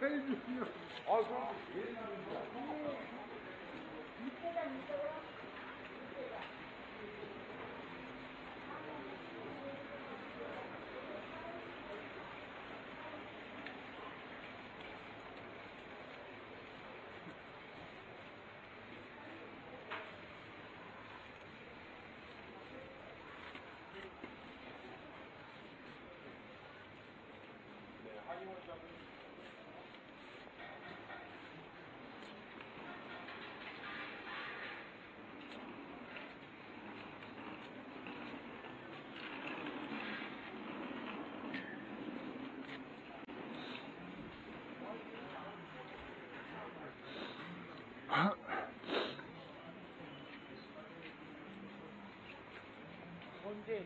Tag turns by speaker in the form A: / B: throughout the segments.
A: Köpeği. Az
B: önce. 제이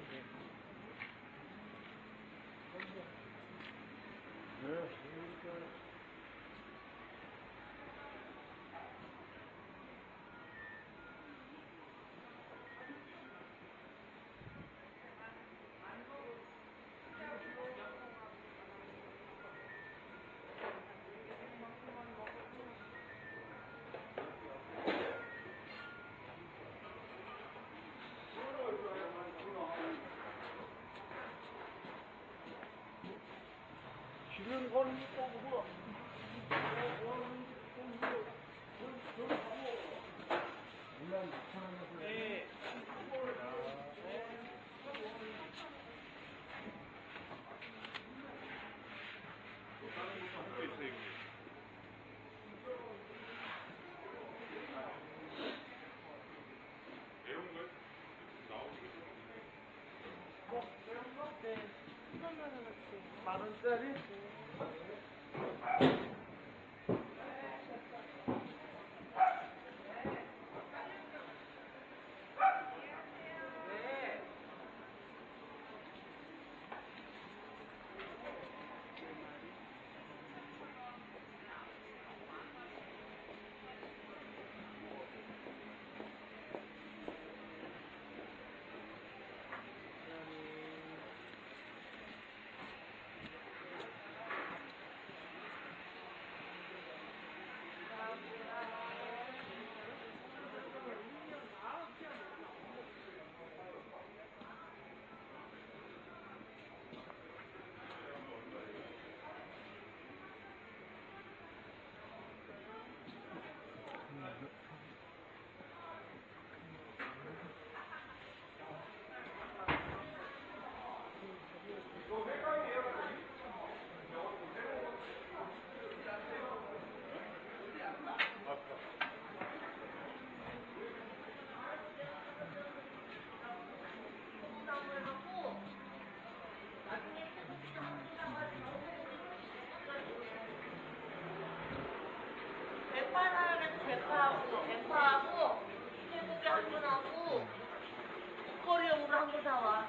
A: 만 원짜리?
B: 네.
C: 대파는 대파하고 대파하고 쇠고기 한 분하고 국거리용으로 한분 사와.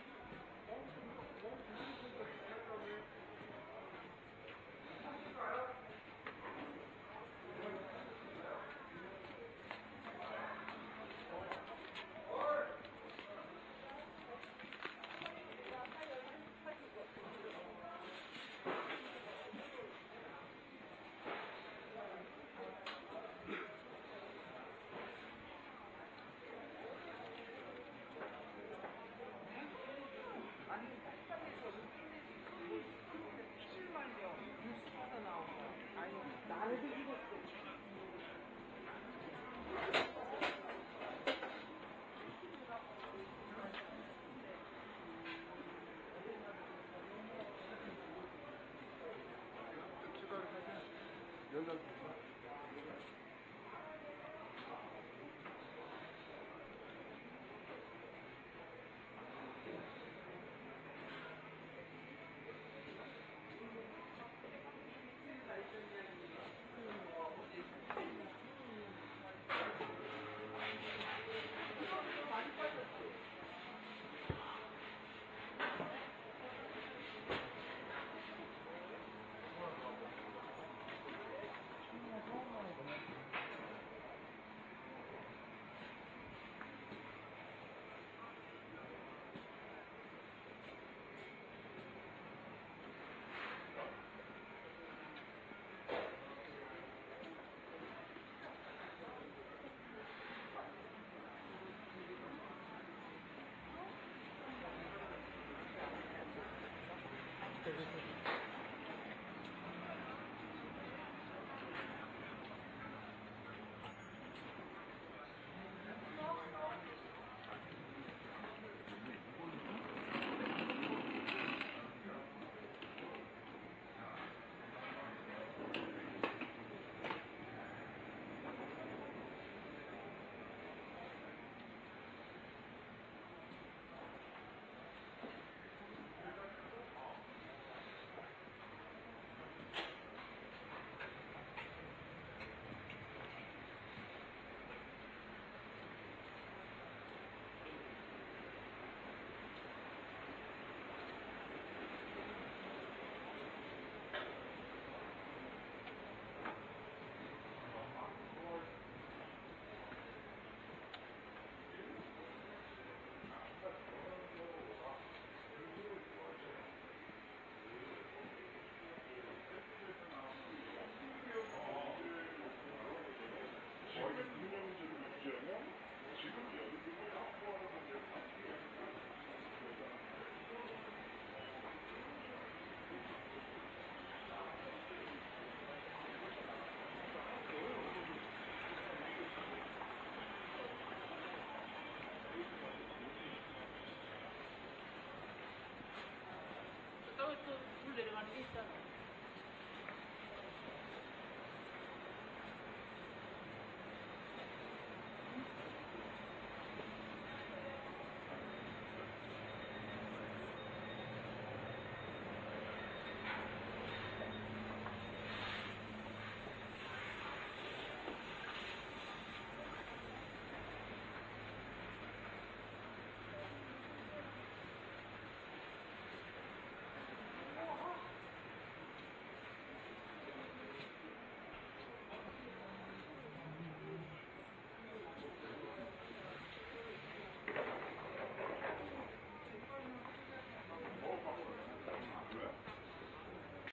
B: Vielen Dank.